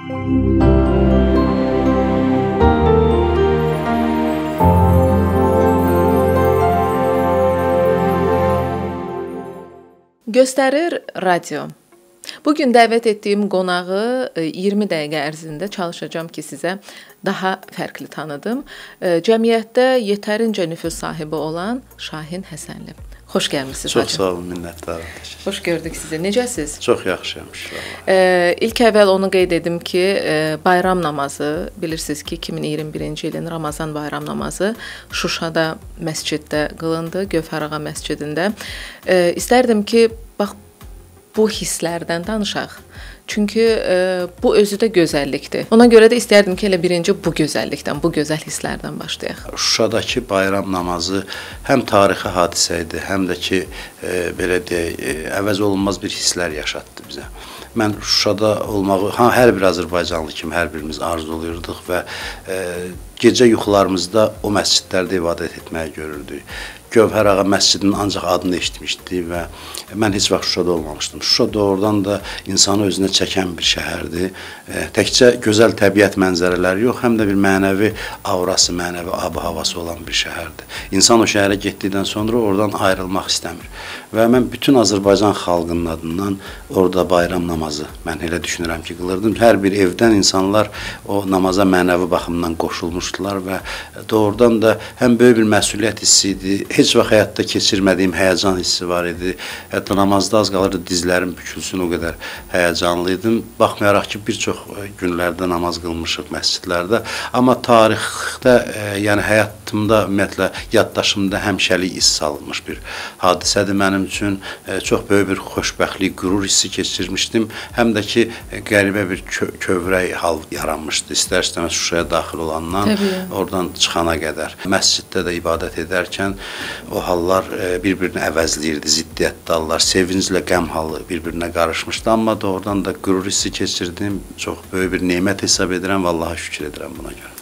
Göstərir radio. Bu gün dəvət etdiyim qonağı 20 e, dəqiqə ərzində çalışacağam ki, sizə daha fərqli tanıdım. E, cəmiyyətdə yetərincə nüfuz sahibi olan Şahin Həsənli. Xoş gəlmisiniz Çox hacı. sağ olun, minnətdaram. Xoş gördük sizi. Necəsiz? Çox yaxşıyam inşallah. E, ilk əvvəl onu qeyd edim ki, e, bayram namazı, bilirsiniz ki, 2021-ci ilin Ramazan bayram namazı Şuşada məsciddə qılındı, Gövhərağa məscidində. E, istərdim ki, bax bu hisslərdən danışaq. Çünki e, bu özü də gözəllikdir. Ona görə də istərdim ki, elə birinci bu gözəllikdən, bu gözəl hisslərdən başlayaq. Şuşadakı bayram namazı həm tarixi hadisə idi, həm də ki, e, belə deyək, e, əvəz olunmaz bir hisslər yaşatdı bizə. Mən Şuşada olmağı ha, hər bir Azərbaycanlı kimi hər birimiz arzulayırdıq və e, gecə yuxularımızda o məscidlərdə ibadət etməyi görürdük. Gövhər ağa məscidinin ancaq adını eşitmişdi və mən heç vaxt Şuşada olmamışdım. Şuşa doğrudan da insanı özünə çəkən bir şəhərdir. E, təkcə gözəl təbiət mənzərələri yox, həm də bir mənəvi aurası, mənəvi ab-havası olan bir şəhərdir. İnsan o şəhərə getdikdən sonra oradan ayrılmaq istəmir. Və mən bütün Azərbaycan xalqının adından orada bayram namazı mən elə düşünürəm ki, qılırdım. Hər bir evdən insanlar o namaza mənəvi baxımdan qoşulmuşdular və doğrudan da həm böyük bir məsuliyyət hissi idi, heç vaxt həyatda keçirmədiyim həyəcan hissi var idi. Hətta namazda az qalırdı dizlərim bükülsün, o qədər həyəcanlı idim. Baxmayaraq ki, bir çox e, günlərdə namaz qılmışıq məscidlərdə, amma tarixdə, e, yəni həyatımda ümumiyyətlə yaddaşımda həmişəlik iz salınmış bir hadisədir mənim üçün. E, çox böyük bir xoşbəxtlik, qürur hissi keçirmişdim. Həm də ki, qəribə bir kö kövrək hal yaranmışdı. İstər-istəməz Şuşaya daxil olandan, Təbii. oradan çıxana qədər. Məsciddə də ibadət edərkən o hallar e, bir-birini əvəzləyirdi, ziddiyyətli hallar, sevinclə qəm halı bir-birinə qarışmışdı, amma doğrudan da qürur hissi keçirdim. Çox böyük bir nemət hesab edirəm və Allaha şükür edirəm buna görə.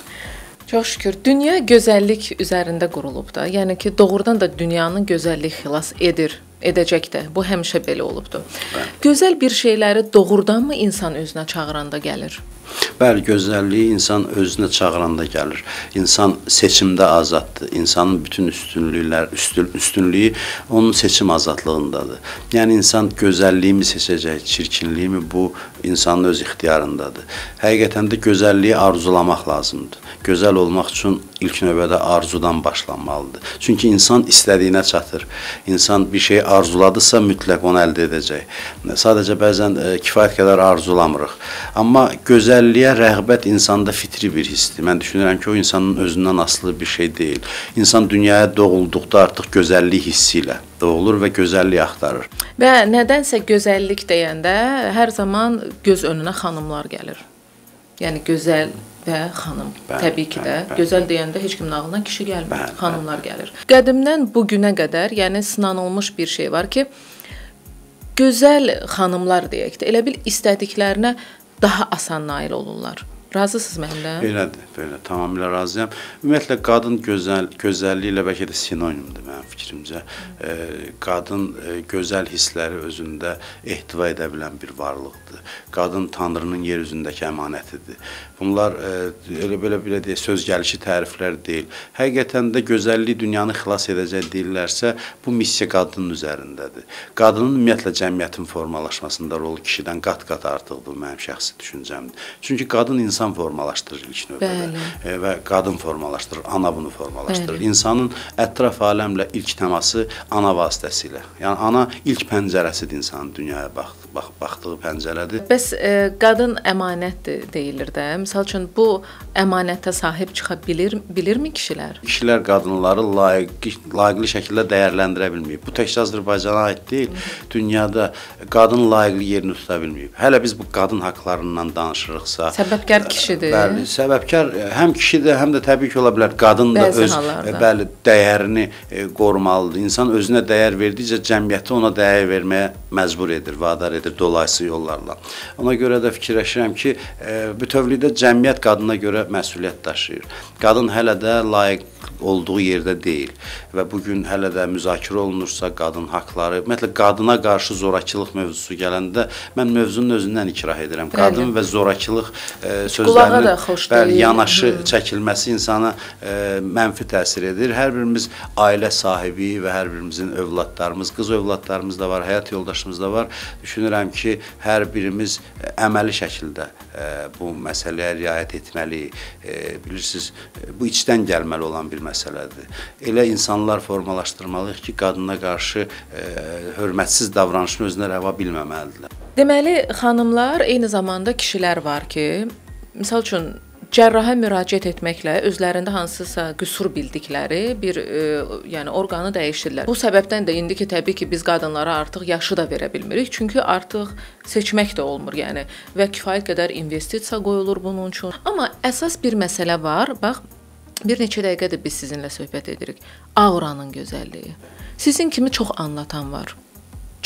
Çox şükür. Dünya gözəllik üzərində qurulub da. Yəni ki, doğrudan da dünyanın gözəllik xilas edir edəcək də. Bu həmişə belə olubdu. Bəli. Gözəl bir şeyləri doğrudanmı insan özünə çağıranda gəlir? Bəli, gözəlliyi insan özünə çağıranda gəlir. İnsan seçimdə azaddır. İnsanın bütün üstünlüklər, üstün, üstünlüyü onun seçim azadlığındadır. Yəni insan gözəlliyimi seçəcək, çirkinliyimi bu insanın öz ixtiyarındadır. Həqiqətən də gözəlliyi arzulamaq lazımdır. Gözəl olmaq üçün ilk növbədə arzudan başlanmalıdır. Çünki insan istədiyinə çatır. İnsan bir şey arzuladısa mütləq onu əldə edəcək. Sadəcə bəzən e, kifayət qədər arzulamırıq. Amma gözəl gözəlliyə rəğbət insanda fitri bir hissdir. Mən düşünürəm ki, o insanın özündən asılı bir şey deyil. İnsan dünyaya doğulduqda artıq gözəllik hissi ilə doğulur və gözəllik axtarır. Və nədənsə gözəllik deyəndə hər zaman göz önünə xanımlar gəlir. Yəni gözəl və xanım. Bəli, Təbii ki də bəli, bəli. gözəl deyəndə heç kimin ağlına kişi gəlmir, bəli, xanımlar bəli. gəlir. Qədimdən bu günə qədər, yəni sınanılmış bir şey var ki, gözəl xanımlar deyək də, elə bil istədiklərinə daha asan nail olurlar. Razısınız mənimlə? Belədir, belə tamamilə razıyam. Ümumiyyətlə qadın gözəl, gözəlliyi ilə bəlkə də sinonimdir mənim fikrimcə. E, qadın e, gözəl hissləri özündə ehtiva edə bilən bir varlıqdır. Qadın Tanrının yer üzündəki əmanətidir. Bunlar e, elə belə belə deyə söz gəlişi təriflər deyil. Həqiqətən də gözəllik dünyanı xilas edəcək deyirlərsə, bu missiya qadının üzərindədir. Qadının ümumiyyətlə cəmiyyətin formalaşmasında rolu kişidən qat-qat artıqdır mənim şəxsi düşüncəmdir. Çünki qadın insan insan formalaşdırır ilk növbədə e, və qadın formalaşdırır, ana bunu formalaşdırır. Bəli. İnsanın ətraf aləmlə ilk təması ana vasitəsilə. Yəni ana ilk pəncərəsidir insanın dünyaya bax, bax, baxdığı pəncərədir. Bəs e, qadın əmanətdir deyilir də. Məsəl üçün bu əmanətə sahib çıxa bilir bilirmi kişilər? Kişilər qadınları layiq layiqli şəkildə dəyərləndirə bilməyib. Bu təkcə Azərbaycana aid deyil. Dünyada qadın layiqli yerini tuta bilməyib. Hələ biz bu qadın haqqlarından danışırıqsa, səbəbkar kişidir. Bəli, səbəbkar e, həm kişidir, həm də təbii ki, ola bilər qadın da Bəzi öz e, hallarda. bəli dəyərini e, qorumalıdır. İnsan özünə dəyər verdikcə cəmiyyəti ona dəyər verməyə məcbur edir, vadar edir dolayısı yollarla. Ona görə də fikirləşirəm ki, bütövlükdə cəmiyyət qadına görə məsuliyyət daşıyır. Qadın hələ də layiq olduğu yerdə deyil və bu gün hələ də müzakirə olunursa qadın haqqları, ümumiyyətlə qadına qarşı zorakılıq mövzusu gələndə mən mövzunun özündən ikrah edirəm. Bəli. Qadın və zorakılıq e, sözlərinin bəli yanaşı Hı. çəkilməsi insana e, mənfi təsir edir. Hər birimiz ailə sahibi və hər birimizin övladlarımız, qız övladlarımız da var, həyat yoldaşımız da var. Düşünürəm ki, hər birimiz əməli şəkildə bu məsələyə riayət etməliyik. Bilirsiniz, bu içdən gəlməli olan bir məsələdir. Elə insanlar formalaşdırmalıyıq ki, qadına qarşı hörmətsiz davranışını özünə rəva bilməməlidirlər. Deməli, xanımlar eyni zamanda kişilər var ki, misal üçün cərraha müraciət etməklə özlərində hansısa qüsur bildikləri bir e, yəni orqanı dəyişirlər. Bu səbəbdən də indiki təbii ki, biz qadınlara artıq yaşı da verə bilmirik. Çünki artıq seçmək də olmur, yəni və kifayət qədər investisiya qoyulur bunun üçün. Amma əsas bir məsələ var. Bax, Bir neçə dəqiqədir biz sizinlə söhbət edirik. Auranın gözəlliyi. Sizin kimi çox anlatan var.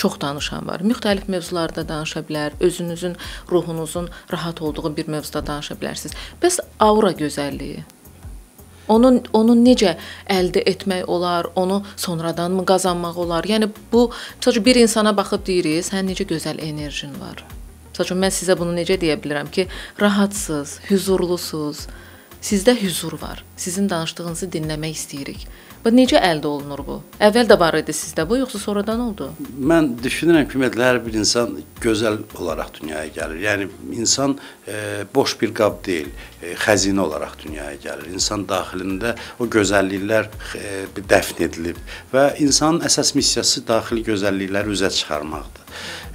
Çox danışan var. Müxtəlif mövzularda danışa bilər, özünüzün, ruhunuzun rahat olduğu bir mövzuda danışa bilərsiniz. Bəs aura gözəlliyi Onun onu necə əldə etmək olar, onu sonradanmı qazanmaq olar? Yəni bu sadəcə bir insana baxıb deyirik, sən necə gözəl enerjin var. Məsələn, mən sizə bunu necə deyə bilərəm ki, rahatsız, huzurlusuz, Sizdə huzur var. Sizin danışdığınızı dinləmək istəyirik. Və necə əldə olunur bu? Əvvəl də var idi sizdə bu, yoxsa sonradan oldu? Mən düşünürəm ki, ümumiyyətlə hər bir insan gözəl olaraq dünyaya gəlir. Yəni insan e, boş bir qab deyil, e, xəzinə olaraq dünyaya gəlir. İnsan daxilində o gözəlliklər e, dəfn edilib və insanın əsas missiyası daxili gözəllikləri üzə çıxarmaqdır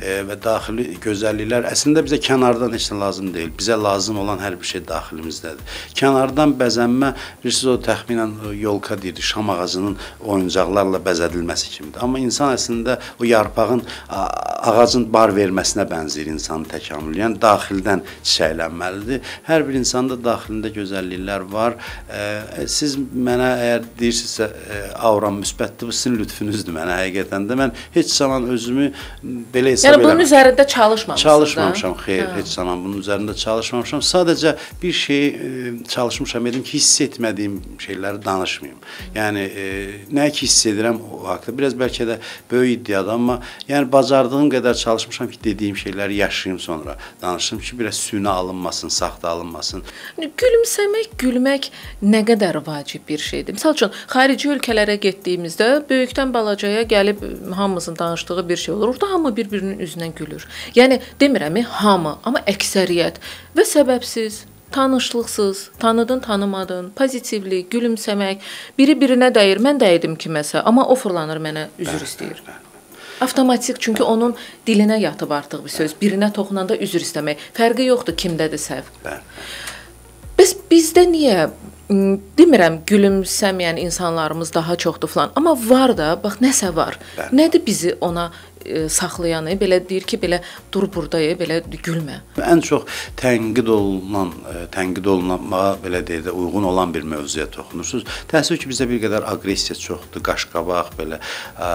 e, və daxili gözəlliklər əslində bizə kənardan heç nə lazım deyil. Bizə lazım olan hər bir şey daxilimizdədir. Kənardan bəzənmə, bilirsiniz o təxminən o yolka deyir, şam ağacının oyuncaqlarla bəzədilməsi kimidir. Amma insan əslində o yarpağın ağacın bar verməsinə bənzəyir insanın təkamülü. Yəni daxildən çiçəklənməlidir. Hər bir insanda daxilində gözəlliklər var. E, siz mənə əgər deyirsinizsə e, auram müsbətdir, bu sizin lütfünüzdür mənə həqiqətən də. Mən heç zaman özümü belə hesab yəni, bunun üzərində çalışmamışsınız Çalışmamışam, xeyr, hə. heç zaman bunun üzərində çalışmamışam. Sadəcə bir şey e, çalışmışam edim ki, hiss etmədiyim şeyləri danışmayım. Yəni e, nə ki hiss edirəm o haqqda. Biraz bəlkə də böyük iddiadır, amma yəni bacardığım qədər çalışmışam ki, dediyim şeyləri yaşayım sonra. Danışım ki, biraz süni alınmasın, saxta alınmasın. Gülümsəmək, gülmək nə qədər vacib bir şeydir. Məsəl üçün xarici ölkələrə getdiyimizdə böyükdən balacaya gəlib hamımızın danışdığı bir şey olur. Orada hamı bir-birinin üzünə gülür. Yəni demirəm hamı, amma əksəriyyət və səbəbsiz tanışlıqsız, tanıdın, tanımadın, pozitivlik, gülümsəmək, biri birinə dəyir. Mən dəydim kiməsə, amma o fırlanır mənə üzr istəyir. Avtomatik, çünki onun dilinə yatıb artıq bir söz. Birinə toxunanda üzr istəmək. Fərqi yoxdur kimdədir səhv. Bəs bizdə niyə demirəm gülümsəməyən insanlarımız daha çoxdur falan, amma var da, bax nəsə var. Bəli. Nədir bizi ona e, saxlayanı, belə deyir ki, belə dur burdaya, belə gülmə. Ən çox tənqid olunan, e, tənqid olunmağa belə deyək də uyğun olan bir mövzuya toxunursunuz. Təəssüf ki, bizdə bir qədər aqressiya çoxdur, qaşqabaq belə ə,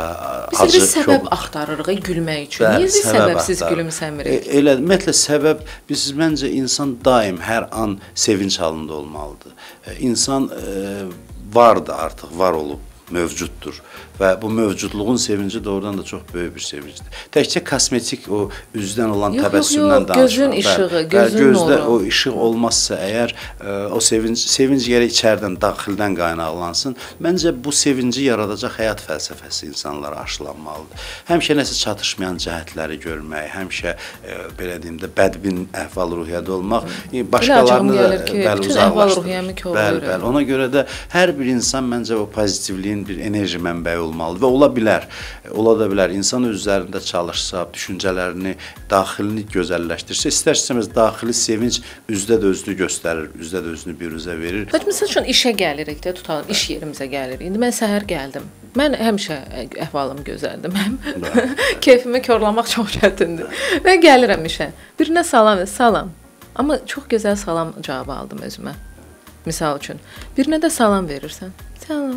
acı. Biz səbəb çox... axtarırıq gülmək üçün. Niyə biz səbəb səbəbsiz gülümsəmirik? E, elə ümumiyyətlə səbəb biz məncə insan daim hər an sevinç halında olmalıdır. E, insan e, vardı artıq, var olub mövcuddur və bu mövcudluğun sevinci doğrudan da çox böyük bir sevincdir. Təkcə kosmetik o üzdən olan yox, təbəssümdən danışmır. Gözün işığı, gözün gözdə nuru. o işıq olmazsa əgər ə, e, o sevinc sevinc gərək içərdən, daxildən qaynaqlansın. Məncə bu sevinci yaradacaq həyat fəlsəfəsi insanlara aşılanmalıdır. Həmişə nəsə çatışmayan cəhətləri görmək, həmişə ə, e, belə deyim də bədbin əhval-ruhiyyədə olmaq başqalarını da bəli uzaqlaşdırır. Bəli, bəli. Ona görə də hər bir insan məncə o pozitivliyin bir enerji mənbəyi olmalıdır və ola bilər, ola da bilər insan öz üzərində çalışsa, düşüncələrini, daxilini gözəlləşdirsə, istər-istəməz daxili sevinc üzdə də özünü göstərir, üzdə də özünü biruzə verir. Bəs məsəl üçün işə gəlirik də, tutalım, iş yerimizə gəlirik. İndi mən səhər gəldim. Mən həmişə əhvalım gözəldir. Mənim keyfimi korlamaq çox çətindir. Mən gəlirəm işə. Birinə salam, salam. Amma çox gözəl salam cavabı aldım özümə. Misal üçün, birinə də salam verirsən. Sən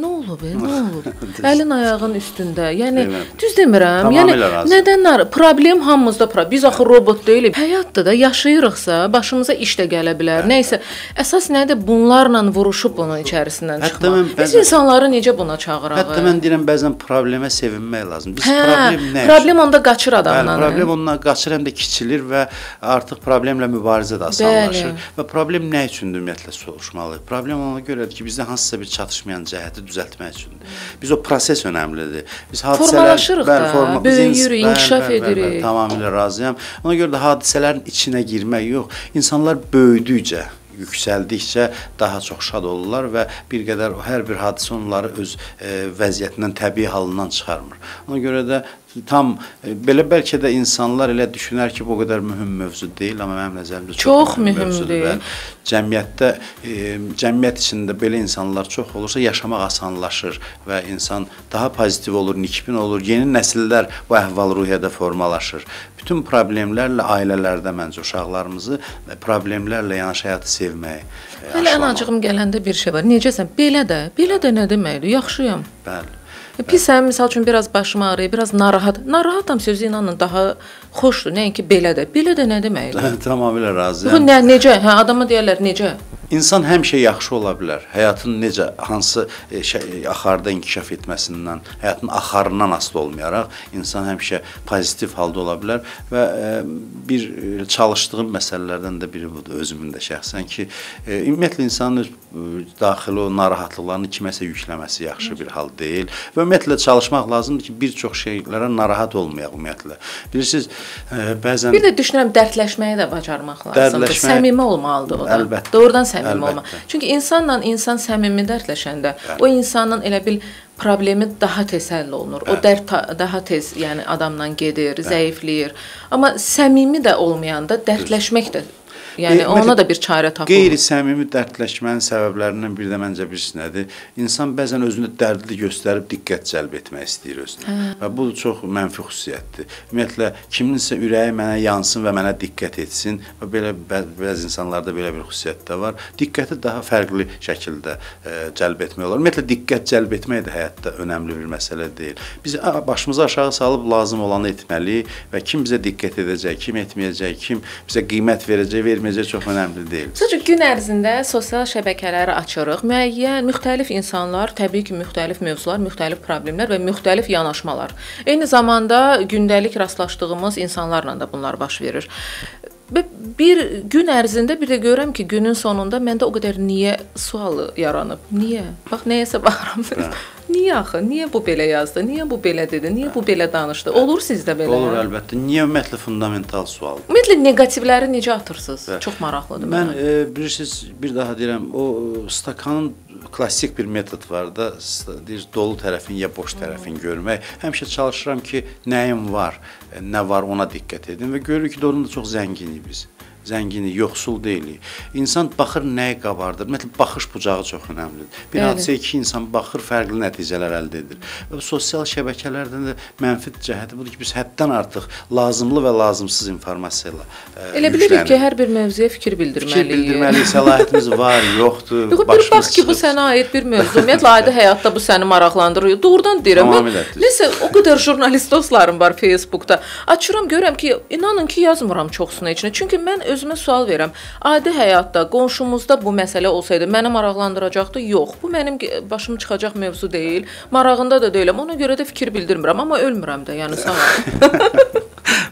nə olub? Nə olub? Əlin ayağın üstündə. Yəni Deməm. düz demirəm. Tamamilə Yəni razıyam. nədən nar- problem hamımızda problem. Biz axı robot deyilik. Həyatda da yaşayırıqsa, başımıza iş də gələ bilər. Nəysə, əsas nədir? Bunlarla vuruşub bunun içərisindən Hətta çıxmaq. mən Biz bəzən- insanları necə buna çağıraq? Hətta mən deyirəm bəzən problemə sevinmək lazım. Biz Hə, problem nə? problem onda qaçır Bəli, adamdan. problem ondan qaçır həm də kiçilir və artıq problemlə mübarizə də asanlaşır. Bəli. Və problem nə üçündür ümumiyyətlə soruşmalıyıq? Problem ona görədir ki, bizdə hansısa bir çatışmayan cəhəti düzəltmək üçündür. Biz o proses önəmlidir. Biz hadisələr da, biz böyüyürük, inkişaf bəli, bəli, bəli, edirik. Tamamilə razıyam. Ona görə də hadisələrin içinə girmək yox. İnsanlar böyüdükcə yüksəldikcə daha çox şad olurlar və bir qədər hər bir hadisə onları öz e, vəziyyətindən, təbii halından çıxarmır. Ona görə də tam e, belə bəlkə də insanlar elə düşünər ki, bu qədər mühüm mövzu deyil, amma mənim nəzərimdə çox, Çox mühüm mövzudur və cəmiyyətdə e, cəmiyyət içində belə insanlar çox olursa yaşamaq asanlaşır və insan daha pozitiv olur, nikbin olur. Yeni nəsillər bu əhval-ruhiyyədə formalaşır. Bütün problemlərlə ailələrdə məncə uşaqlarımızı problemlərlə yanaşı həyatı sevməyi e, Hələ ən acığım gələndə bir şey var. Necəsən? Belə də, belə də nə deməkdir? Yaxşıyam. Bəli. Pisəm, misal üçün biraz başım ağrıyır, biraz narahat. Narahatam sözü inanın daha xoşdur. Nəinki belə də. Belə də nə deməkdir? Tamamilə Bu razıyam. nə necə? Hə, adama deyirlər necə? İnsan həmişə yaxşı ola bilər. Həyatın necə hansı e, şey, axarda inkişaf etməsindən, həyatın axarından asılı olmayaraq insan həmişə pozitiv halda ola bilər və e, bir e, çalışdığım məsələlərdən də biri budur özümün də şəxsən ki, e, ümumiyyətlə insanın öz e, daxili o narahatlıqlarını kiməsə yükləməsi yaxşı bir hal deyil və ümumiyyətlə çalışmaq lazımdır ki, bir çox şeylərə narahat olmayaq ümumiyyətlə. Bilirsiniz, e, bəzən Bir də düşünürəm dərdləşməyi də bacarmaq lazımdır. Səmimi olmalıdır o da. Əlbəttə, Doğrudan səmimi əlbəttə. olmaq. Çünki insanla insan səmimi dərdləşəndə o insanın elə bil problemi daha tez həll olunur. O dərd daha tez, yəni adamla gedir, zəifləyir. Amma səmimi də olmayanda dərdləşmək də yəni E, ona da bir çarə tapılır. Qeyri-səmimi dərdləşmənin səbəblərindən biri də məncə birisi nədir? İnsan bəzən özünü dərdli göstərib diqqət cəlb etmək istəyir özünə. Hə. Və bu çox mənfi xüsusiyyətdir. Ümumiyyətlə kiminsə ürəyi mənə yansın və mənə diqqət etsin və belə bə- bəzi insanlarda belə bir xüsusiyyət də var. Diqqəti daha fərqli şəkildə e, cəlb etmək olar. Ümumiyyətlə diqqət cəlb etmək də həyatda önəmli bir məsələ deyil. Biz başımızı aşağı salıb lazım olanı etməliyik və kim bizə diqqət edəcək, kim etməyəcək, kim bizə qiymət verəcək, verməyəcək çox önəmli deyil. Sadəcə gün ərzində sosial şəbəkələri açırıq. Müəyyən müxtəlif insanlar, təbii ki, müxtəlif mövzular, müxtəlif problemlər və müxtəlif yanaşmalar. Eyni zamanda gündəlik rastlaşdığımız insanlarla da bunlar baş verir. Bir gün ərzində bir də görürəm ki, günün sonunda məndə o qədər niyə sualı yaranıb. Niyə? Bax nəyəsə baxıram. Niyə axı? Niyə bu belə yazdı? Niyə bu belə dedi? Niyə bu belə danışdı? Olur sizdə belə? Olur əlbəttə. Niyə ümumiyyətlə fundamental sualdır. Ümumiyyətlə neqativləri necə atırsınız? Çox maraqlıdır Mən mənə. e, bilirsiniz, bir daha deyirəm, o stakanın klassik bir metod var da, deyir dolu tərəfin ya boş tərəfin görmək. Həmişə çalışıram ki, nəyim var, e, nə var ona diqqət edin və görürük ki, doğrudan da çox zənginik biz. Zənginik, yoxsul deyilik. İnsan baxır nəyi qabardır. Ümumiyyətlə baxış bucağı çox önəmlidir. Bir hadisə iki insan baxır, fərqli nəticələr əldə edir. Və bu sosial şəbəkələrdən də mənfi cəhəti budur ki, biz həddən artıq lazımlı və lazımsız informasiya ilə e, Elə bilirik ki, hər bir mövzuya fikir fikir bildirməliyik. bildirməliyik, səlahiyyətimiz var, yoxdur. Yox, bir başımız bax ki, bu sənə aid bir mövzu. Ümumiyyətlə adi həyatda bu səni maraqlandırır. Doğrudan deyirəm. Nəsə o qədər jurnalist dostlarım var Facebookda. Açıram görürəm ki, inanın ki, yazmıram çoxsunu içinə. Çünki mən özümə sual verirəm. Adi həyatda, qonşumuzda bu məsələ olsaydı məni maraqlandıracaqdı? Yox. Bu mənim başım çıxacaq mövzu deyil. Marağında da deyiləm. Ona görə də fikir bildirmirəm, amma ölmürəm də. Yəni sağ ol.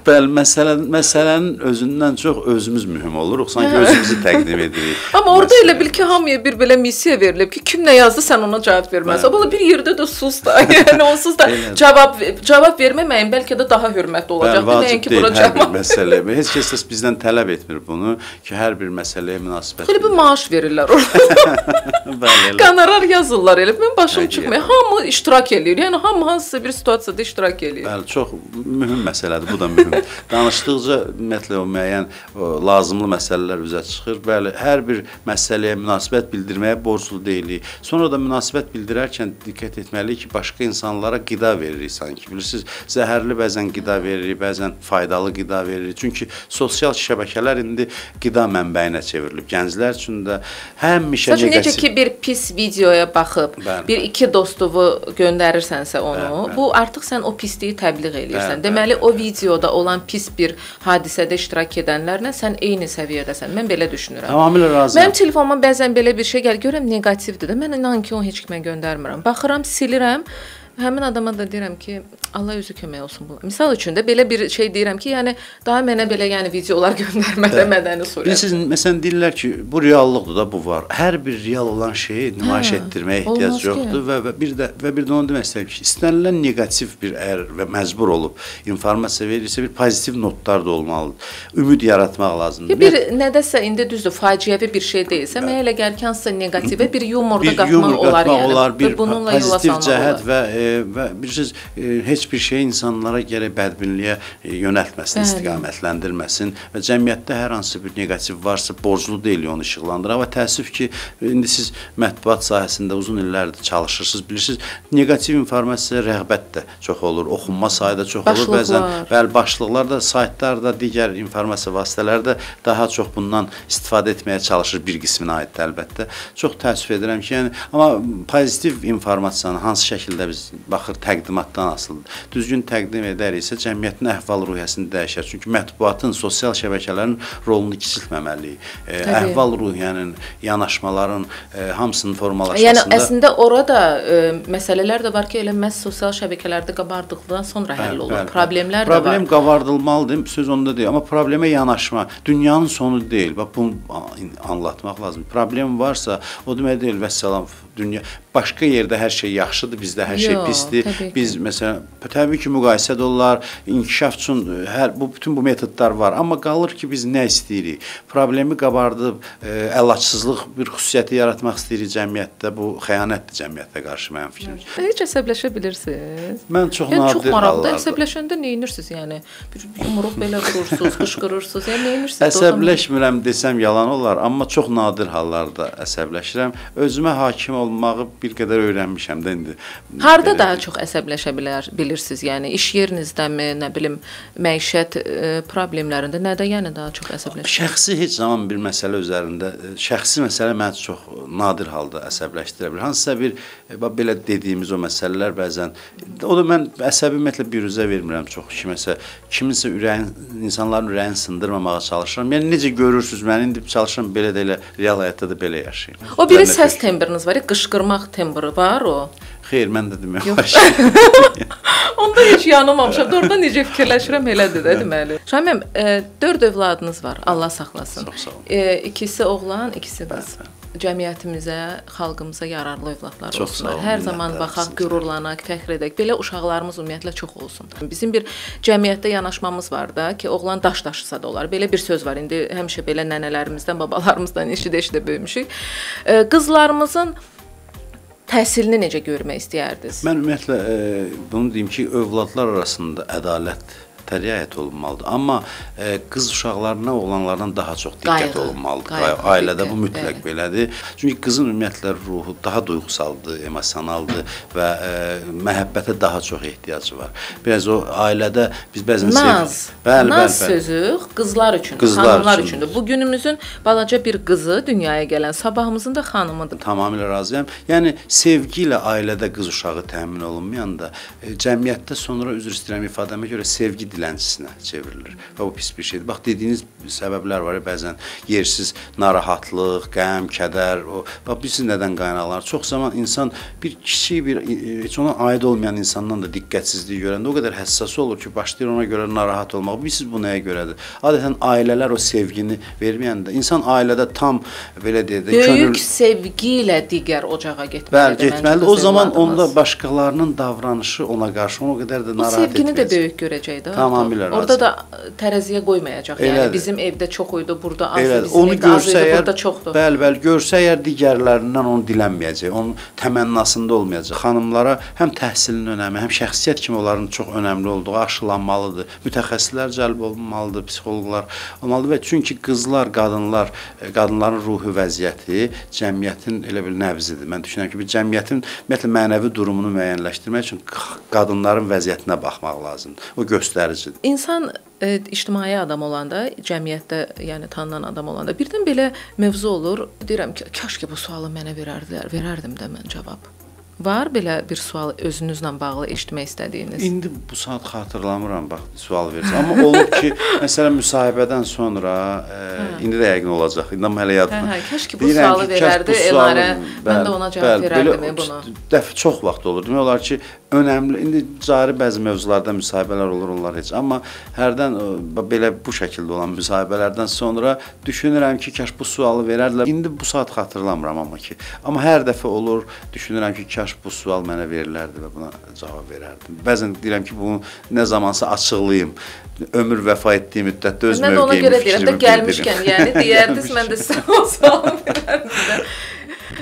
Bəli, məsələ məsələnin özündən çox özümüz mühüm oluruq. Sanki özümüzü təqdim edirik. Amma orada Məsələ. elə bil ki, hamıya bir belə missiya verilib ki, kim nə yazdı, sən ona cavab verməlisən. Belə bir yerdə də sus da. Yəni onsuz da cavab cavab verməməyin bəlkə də daha hörmətli Bəli, olacaq. vacib Nəinki bura cavab. məsələ. Heç kəs də bizdən tələb etmir bunu ki, hər bir məsələyə münasibət. Elə bir maaş verirlər orada. Bəli. Qonorar yazırlar elə. Mən başım Həqiqətən. çıxmır. Hamı iştirak eləyir. Yəni hamı hansısa bir situasiyada iştirak eləyir. Bəli, çox mühüm məsələdir. Bu da mühüm danışdıqca ümumiyyətlə o müəyyən o, lazımlı məsələlər üzə çıxır. Bəli, hər bir məsələyə münasibət bildirməyə borclu deyilik. Sonra da münasibət bildirərkən diqqət etməliyik ki, başqa insanlara qida veririk sanki. Bilirsiniz, zəhərli bəzən qida veririk, bəzən faydalı qida veririk. Çünki sosial şəbəkələr indi qida mənbəyinə çevrilib. Gənclər üçün də həmişə Sadəcə necə ki bir pis videoya baxıb, Bəli, bir iki dostovu göndərirsənsə onu, Bəli, bəli. bu artıq sən o pisliyi təbliğ eləyirsən. Bəli, Deməli bəli, o videoda olan pis bir hadisədə iştirak edənlərlə sən eyni səviyyədəsən. Mən belə düşünürəm. Tamamilə razıyam. Mənim telefonuma bəzən belə bir şey gəlir, görürəm neqativdir də. Mən inan ki, onu heç kimə göndərmirəm. Baxıram, silirəm. Həmin adama da deyirəm ki, Allah özü kömək olsun bu. Misal üçün də belə bir şey deyirəm ki, yəni daha mənə belə yəni videolar göndərmədə mədəni surət. Bilirsiniz, məsələn deyirlər ki, bu reallıqdır da, bu var. Hər bir real olan şeyi nümayiş Hə, etdirməyə olmaz ehtiyac yoxdur və, və bir də və bir də onu demək istəyirəm ki, istənilən neqativ bir əgər və məcbur olub informasiya verirsə, bir pozitiv notlar da olmalıdır. Ümid yaratmaq lazımdır. Ya bir nədəsə indi düzdür, faciəvi bir şey deyilsə, mənə elə gəlir ki, hansısa neqativə bir yumor da bir qatmaq olar yəni. olar, bir və bununla yola pozitiv salmaq cəhət olar. və e, və bilirsiniz, e, heç bir şey insanlara gərək bədbinliyə e, yönəltməsin, Bəli. istiqamətləndirməsin və cəmiyyətdə hər hansı bir neqativ varsa borclu deyil onu işıqlandıraq və təəssüf ki, indi siz mətbuat sahəsində uzun illərdir çalışırsınız. Bilirsiniz, neqativ informasiya rəğbət də çox olur, oxunma sayı da çox olur. Bəzən Başlıqlar. bəli başlıqlar da, saytlar da, digər informasiya vasitələri də daha çox bundan istifadə etməyə çalışır bir qisminə aiddir əlbəttə. Çox təəssüf edirəm ki, yəni amma pozitiv informasiyanı hansı şəkildə biz baxır təqdimatdan asılıdır. Düzgün təqdim edəriksə cəmiyyətin əhval-ruhiyyəsini dəyişər. Çünki mətbuatın, sosial şəbəkələrin rolunu kiçiltməməliyik. E, əhval-ruhiyyənin, yanaşmaların e, hamısının formalaşmasında Yəni əslində orada e, məsələlər də var ki, elə məhz sosial şəbəkələrdə qabardıqdan sonra həll olur. Problemlər də Problem var. qavardılmalıdır, söz onda deyil. Amma problemə yanaşma dünyanın sonu deyil. Bax bunu anlatmaq lazım. Problem varsa, o demək deyil vəssalam dünya başqa yerdə hər şey yaxşıdır, bizdə hər şey Yox, pisdir. təbii ki. Biz məsələn təbii ki, müqayisə də olar, inkişaf üçün e, hər bu bütün bu metodlar var. Amma qalır ki, biz nə istəyirik? Problemi qabardıb e, əlacsızlıq bir xüsusiyyəti yaratmaq istəyirik cəmiyyətdə. Bu xəyanətdir cəmiyyətə qarşı mənim fikrimcə. Heç əsəbləşə bilirsiniz? Mən çox Yəni çox nadir maraqlıdır. hallarda Əsəbləşəndə nə edirsiniz? Yəni bir yumruq belə vurursunuz, qışqırırsınız. Yəni nə edirsiniz? Əsəbləşmirəm desəm yalan olar, amma çox nadir hallarda əsəbləşirəm. Özümə hakim olmağı bir qədər öyrənmişəm də indi. Harda daha çox əsəbləşə bilər bilirsiniz? Yəni iş yerinizdəmi, nə bilim, məişət e, problemlərində nədə yəni daha çox əsəbləşə? Şəxsi heç zaman bir məsələ üzərində e, şəxsi məsələ məni çox nadir halda əsəbləşdirə bilər. Hansısa bir e, belə dediyimiz o məsələlər bəzən o da mən əsəbi ümumiyyətlə biruzə vermirəm çox kiməsə kiminsə ürəyin insanların ürəyini sındırmamağa çalışıram. Yəni necə görürsüz mən indi çalışıram belə də elə real həyatda da belə yaşayım. O biri səs tembriniz var, qışqırmaq tembri var o. Xeyr, mən də demək. Onda heç yanılmamışam. Doğrudan necə fikirləşirəm elədir də deməli. Şamim, e, 4 övladınız var. Allah saxlasın. Çox sağ olun. E, ikisi oğlan, ikisi qız. Cəmiyyətimizə, xalqımıza yararlı övladlar Çox sağ olun, Hər zaman baxaq, qürurlanaq, fəxr edək. Belə uşaqlarımız ümumiyyətlə çox olsun. Bizim bir cəmiyyətdə yanaşmamız var da ki, oğlan daş daşısa da olar. Belə bir söz var. İndi həmişə belə nənələrimizdən, babalarımızdan eşidə-eşidə böyümüşük. E, qızlarımızın təhsilini necə görmək istəyərdiniz? Mən ümumiyyətlə e, bunu deyim ki, övladlar arasında ədalət riayət olunmalıdır. Amma e, qız uşaqlarına oğlanlardan daha çox diqqət Qayğı, olunmalıdır. qayğı, ailədə bu mütləq bəli. belədir. Çünki qızın ümumiyyətlə ruhu daha duyğusaldır, emosionaldır və e, məhəbbətə daha çox ehtiyacı var. Biraz o ailədə biz bəzən Naz. Bəli, Naz bəli, bəli. sözü qızlar üçün, Qızlar xanımlar üçün. üçündür. Bu günümüzün balaca bir qızı dünyaya gələn, sabahımızın da xanımıdır. Tamamilə razıyam. Yəni sevgi ilə ailədə qız uşağı təmin olunmayanda e, cəmiyyətdə sonra üzr istəyirəm ifadəmə görə sevgi dilənçisinə çevrilir. Və bu pis bir şeydir. Bax dediyiniz səbəblər var ya bəzən yersiz narahatlıq, qəm, kədər, o bax biz nədən qaynaqlanır? Çox zaman insan bir kiçik bir e, heç ona aid olmayan insandan da diqqətsizlik görəndə o qədər həssas olur ki, başlayır ona görə narahat olmaq. Bilirsiniz bu nəyə görədir? Adətən ailələr o sevgini verməyəndə insan ailədə tam belə deyək də Böyük sevgi ilə digər ocağa getməlidir. Bəli, getməlidir. O zaman onda başqalarının davranışı ona qarşı o qədər də narahat sevgini də etməyəcək. böyük görəcək də. Tamamilə razı. Orada da tərəziyə qoymayacaq. Yəni Elədir. bizim evdə çox idi, burada az idi, bizim Onu evdə az görsə idi, əgər, burada çoxdur. bəli, bəli, görsə əgər digərlərindən onu dilənməyəcək, onun təmənnasında olmayacaq. Xanımlara həm təhsilin önəmi, həm şəxsiyyət kimi onların çox önəmli olduğu aşılanmalıdır. Mütəxəssislər cəlb olunmalıdır, psixoloqlar olmalıdır və çünki qızlar, qadınlar, e, qadınların ruhi vəziyyəti cəmiyyətin elə bil nəbzidir. Mən düşünürəm ki, bir cəmiyyətin ümumiyyətlə mənəvi durumunu müəyyənləşdirmək üçün qadınların vəziyyətinə baxmaq lazımdır. O göstəricidir. İnsan e, ictimai adam olanda, cəmiyyətdə, yəni tanınan adam olanda birdən belə mövzu olur. Deyirəm ki, kaş ki bu sualı mənə verərdilər, verərdim də mən cavab. Var belə bir sual özünüzlə bağlı eşitmək istədiyiniz? İndi bu saat xatırlamıram, bax sual verirsən. Amma olub ki, məsələn müsahibədən sonra e, indi də yəqin olacaq. İndi amma hələ yadımda. Hə, hə, kaş ki bu sualı verərdi Elarə. Mən də ona cavab verərdim buna. Dəf çox vaxt olur. Demək olar ki, önəmli indi cari bəzi mövzularda müsahibələr olur, onlar heç. Amma hərdən e, belə bu şəkildə olan müsahibələrdən sonra düşünürəm ki, kaş bu sualı verərdilər. İndi bu saat xatırlamıram amma ki. Amma hər dəfə olur, düşünürəm ki, kaş bu sual mənə verilərdi və buna cavab verərdim. Bəzən deyirəm ki, bunu nə zamansa açıqlayım. Ömür vəfa etdiyi müddətdə öz mən də ona mövqeyimi, görə deyirəm də fikrimi gəlmişkən, bildirim. yəni deyərdiniz, mən də sizə o sualı verərdim.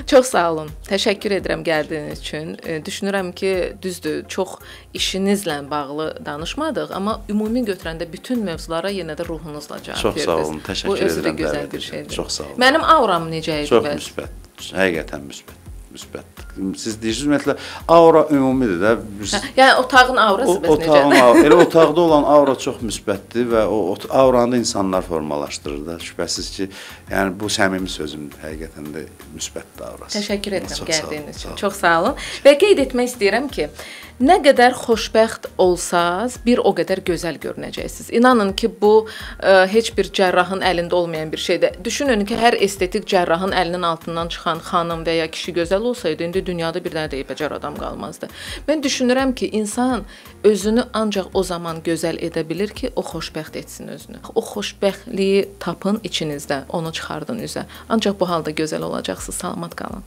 Çox sağ olun. Təşəkkür edirəm gəldiyiniz üçün. E, düşünürəm ki, düzdür, çox işinizlə bağlı danışmadıq, amma ümumi götürəndə bütün mövzulara yenə də ruhunuzla cavab Çox verdiniz. sağ olun. Təşəkkür Bu özü də edirəm gözəl bir şeydir. Çox sağ olun. Mənim auram necə idi Çox bəs? müsbət. Həqiqətən müsbət. Müsbət. Siz deyirsiniz ümumiyyətlə aura ümumidir də. Biz, Hə, yəni otağın aurası o, bəs otağın necədir? elə otaqda olan aura çox müsbətdir və o, o auranı da insanlar formalaşdırır da. Şübhəsiz ki, yəni bu səmimi sözümdür. Həqiqətən də müsbətdir aurası. Təşəkkür edirəm gəldiyiniz üçün. Çox sağ olun. Və qeyd etmək istəyirəm ki, nə qədər xoşbəxt olsaz, bir o qədər gözəl görünəcəksiniz. İnanın ki, bu ə, heç bir cərrahın əlində olmayan bir şeydir. Düşünün ki, hər estetik cərrahın əlinin altından çıxan xanım və ya kişi gözəl olsaydı, indi dünyada bir dənə də eybəcər adam qalmazdı. Mən düşünürəm ki, insan özünü ancaq o zaman gözəl edə bilir ki, o xoşbəxt etsin özünü. O xoşbəxtliyi tapın içinizdə, onu çıxardın üzə. Ancaq bu halda gözəl olacaqsınız. Salamat qalın.